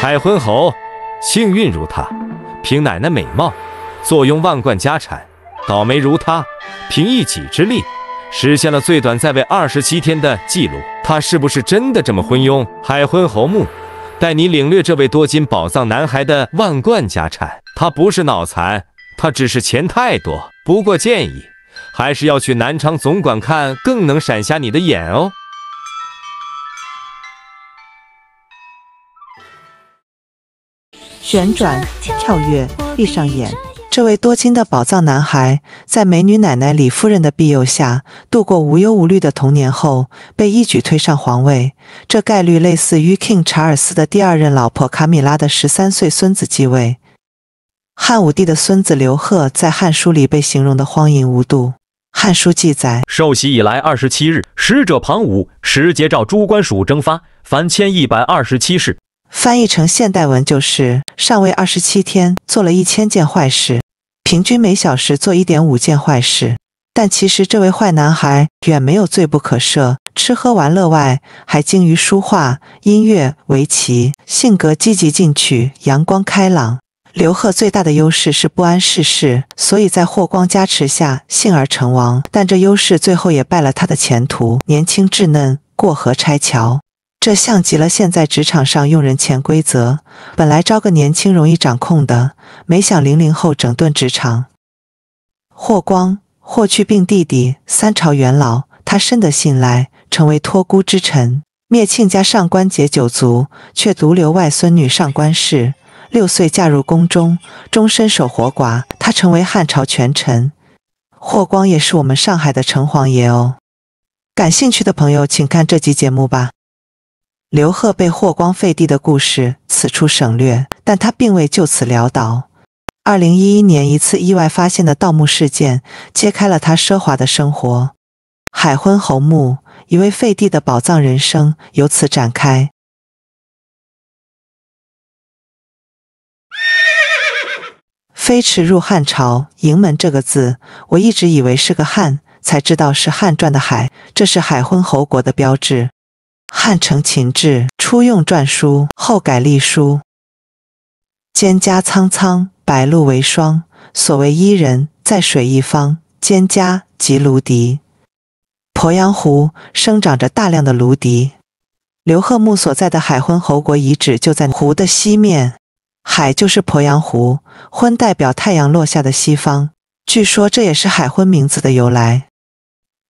海昏侯幸运如他，凭奶奶美貌，坐拥万贯家产；倒霉如他，凭一己之力，实现了最短在位二十七天的记录。他是不是真的这么昏庸？海昏侯墓带你领略这位多金宝藏男孩的万贯家产。他不是脑残，他只是钱太多。不过建议还是要去南昌总管看，更能闪瞎你的眼哦。旋转、跳跃、闭上眼。这位多金的宝藏男孩，在美女奶奶李夫人的庇佑下，度过无忧无虑的童年后，被一举推上皇位。这概率类似于 King 查尔斯的第二任老婆卡米拉的十三岁孙子继位。汉武帝的孙子刘贺在《汉书》里被形容的荒淫无度。《汉书》记载，受洗以来二十七日，使者庞武时节召诸官属征发，凡千一百二十七事。翻译成现代文就是：上位二十七天，做了一千件坏事，平均每小时做一点五件坏事。但其实这位坏男孩远没有罪不可赦，吃喝玩乐外，还精于书画、音乐、围棋，性格积极进取，阳光开朗。刘贺最大的优势是不谙世事，所以在霍光加持下幸而成王。但这优势最后也败了他的前途。年轻稚嫩，过河拆桥。这像极了现在职场上用人潜规则，本来招个年轻容易掌控的，没想零零后整顿职场。霍光，霍去病弟弟，三朝元老，他深得信赖，成为托孤之臣。灭庆家上官桀九族，却独留外孙女上官氏，六岁嫁入宫中，终身守活寡。他成为汉朝权臣。霍光也是我们上海的城隍爷哦。感兴趣的朋友，请看这集节目吧。刘贺被霍光废帝的故事，此处省略。但他并未就此潦倒。二零一一年，一次意外发现的盗墓事件，揭开了他奢华的生活。海昏侯墓，一位废帝的宝藏人生由此展开。飞驰入汉朝，营门这个字，我一直以为是个汉，才知道是汉传的海，这是海昏侯国的标志。汉承秦制，初用篆书，后改隶书。蒹葭苍苍，白露为霜。所谓伊人，在水一方。蒹葭即芦荻。鄱阳湖生长着大量的芦荻。刘贺墓所在的海昏侯国遗址就在湖的西面，海就是鄱阳湖，昏代表太阳落下的西方。据说这也是海昏名字的由来。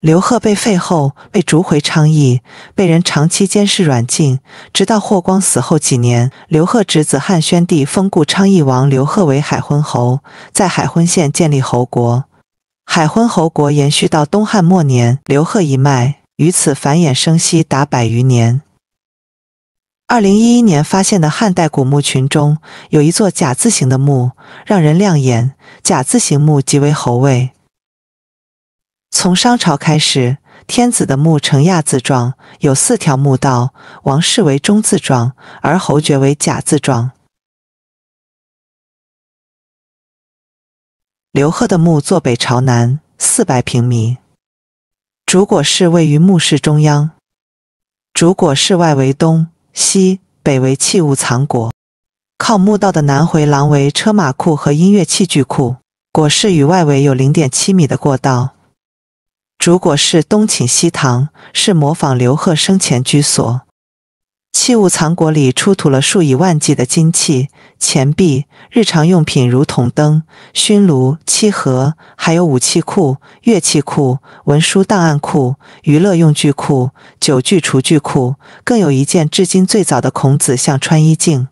刘贺被废后，被逐回昌邑，被人长期监视软禁，直到霍光死后几年，刘贺侄子汉宣帝封故昌邑王刘贺为海昏侯，在海昏县建立侯国。海昏侯国延续到东汉末年，刘贺一脉于此繁衍生息达百余年。二零一一年发现的汉代古墓群中，有一座甲字形的墓，让人亮眼。甲字形墓即为侯位。从商朝开始，天子的墓呈亚字状，有四条墓道；王室为中字状，而侯爵为甲字状。刘贺的墓坐北朝南，四百平米。主椁室位于墓室中央，主椁室外为东西北为器物藏椁，靠墓道的南回廊为车马库和音乐器具库。椁室与外围有零点七米的过道。主椁室东寝西堂，是模仿刘贺生前居所。器物藏椁里出土了数以万计的金器、钱币、日常用品如筒灯、熏炉、漆盒，还有武器库、乐器库、文书档案库、娱乐用具库、酒具厨具库，更有一件至今最早的孔子像穿衣镜。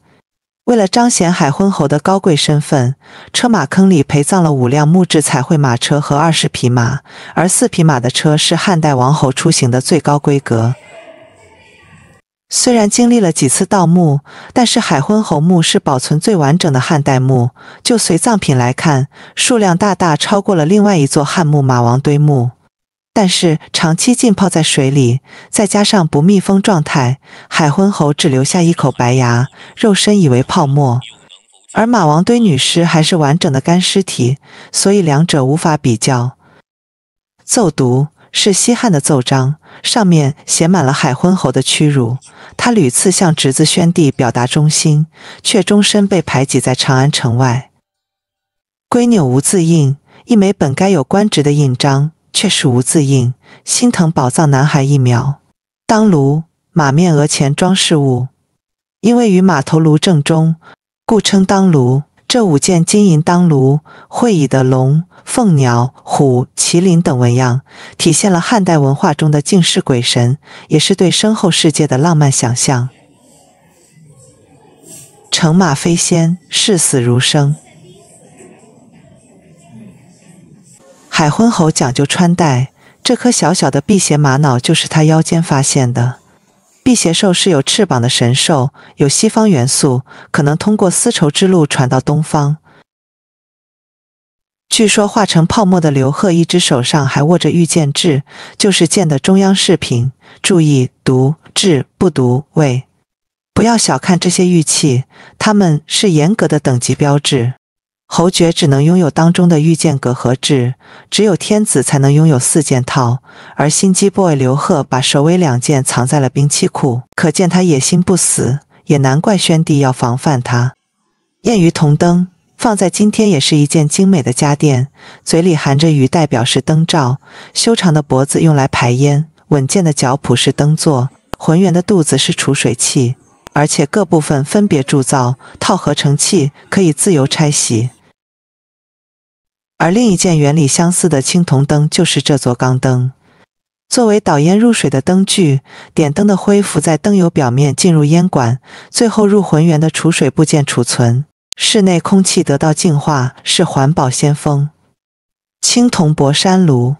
为了彰显海昏侯的高贵身份，车马坑里陪葬了五辆木质彩绘马车和二十匹马，而四匹马的车是汉代王侯出行的最高规格。虽然经历了几次盗墓，但是海昏侯墓是保存最完整的汉代墓。就随葬品来看，数量大大超过了另外一座汉墓马王堆墓。但是长期浸泡在水里，再加上不密封状态，海昏侯只留下一口白牙，肉身已为泡沫；而马王堆女尸还是完整的干尸体，所以两者无法比较。奏读：是西汉的奏章，上面写满了海昏侯的屈辱。他屡次向侄子宣帝表达忠心，却终身被排挤在长安城外。龟钮无字印，一枚本该有官职的印章，却是无字印。心疼宝藏男孩一秒。当炉马面额前装饰物，因为与马头颅正中，故称当炉。这五件金银当炉会以的龙、凤、鸟、虎、麒麟等纹样，体现了汉代文化中的敬世鬼神，也是对身后世界的浪漫想象。乘马飞仙，视死如生。海昏侯讲究穿戴，这颗小小的辟邪玛瑙就是他腰间发现的。辟邪兽是有翅膀的神兽，有西方元素，可能通过丝绸之路传到东方。据说化成泡沫的刘贺一只手上还握着玉剑制，就是剑的中央饰品。注意，读制不读位，不要小看这些玉器，它们是严格的等级标志。侯爵只能拥有当中的御剑隔和制，只有天子才能拥有四件套。而心机 boy 刘贺把首尾两件藏在了兵器库，可见他野心不死，也难怪宣帝要防范他。燕鱼铜灯放在今天也是一件精美的家电，嘴里含着鱼代表是灯罩，修长的脖子用来排烟，稳健的脚蹼是灯座，浑圆的肚子是储水器，而且各部分分别铸造套合成器，可以自由拆洗。而另一件原理相似的青铜灯，就是这座钢灯。作为导烟入水的灯具，点灯的灰浮在灯油表面，进入烟管，最后入浑圆的储水部件储存，室内空气得到净化，是环保先锋。青铜博山炉。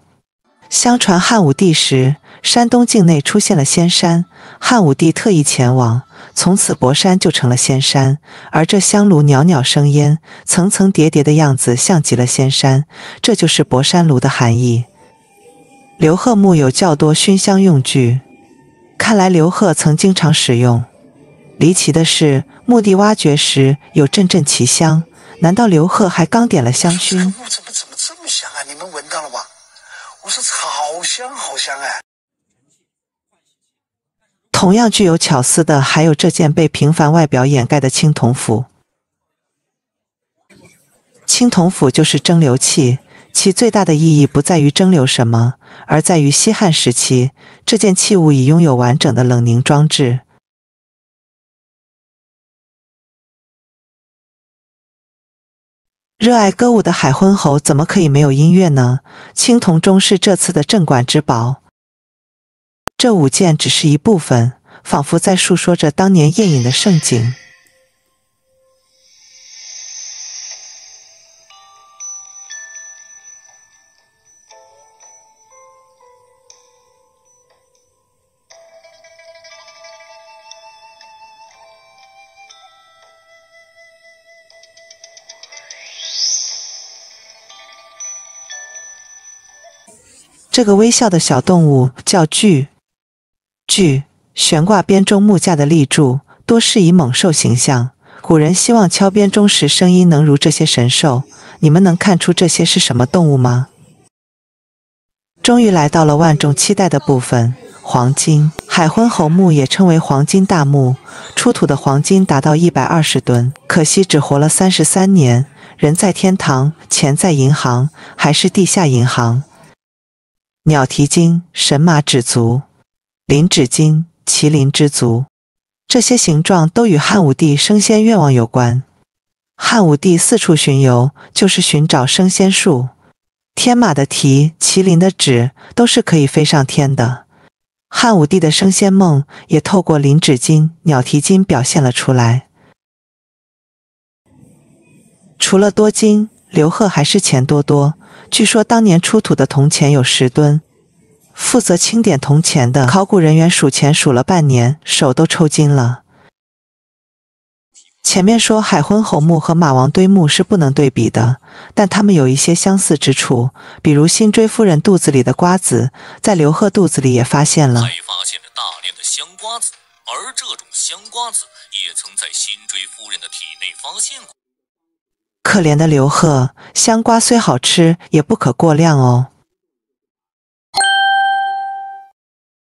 相传汉武帝时，山东境内出现了仙山，汉武帝特意前往，从此博山就成了仙山。而这香炉袅袅生烟，层层叠叠的样子像极了仙山，这就是博山炉的含义。刘贺墓有较多熏香用具，看来刘贺曾经常使用。离奇的是，墓地挖掘时有阵阵奇香，难道刘贺还刚点了香薰？怎么怎么这么香啊？你们闻到了吗？我说好香好香哎！同样具有巧思的，还有这件被平凡外表掩盖的青铜釜。青铜釜就是蒸馏器，其最大的意义不在于蒸馏什么，而在于西汉时期这件器物已拥有完整的冷凝装置。热爱歌舞的海昏侯怎么可以没有音乐呢？青铜钟是这次的镇馆之宝。这五件只是一部分，仿佛在述说着当年夜饮的盛景。这个微笑的小动物叫巨，巨悬挂编钟木架的立柱，多是以猛兽形象。古人希望敲编钟时声音能如这些神兽。你们能看出这些是什么动物吗？终于来到了万众期待的部分——黄金。海昏侯墓也称为黄金大墓，出土的黄金达到一百二十吨，可惜只活了三十三年。人在天堂，钱在银行，还是地下银行。鸟蹄金、神马止足、麟指金、麒麟之足，这些形状都与汉武帝升仙愿望有关。汉武帝四处巡游，就是寻找升仙术。天马的蹄、麒麟的指，都是可以飞上天的。汉武帝的升仙梦也透过麟指金、鸟蹄金表现了出来。除了多金，刘贺还是钱多多。据说当年出土的铜钱有十吨，负责清点铜钱的考古人员数钱数了半年，手都抽筋了。前面说海昏侯墓和马王堆墓是不能对比的，但他们有一些相似之处，比如辛追夫人肚子里的瓜子，在刘贺肚子里也发现了。还发现了大量的香瓜子，而这种香瓜子也曾在辛追夫人的体内发现过。可怜的刘贺，香瓜虽好吃，也不可过量哦。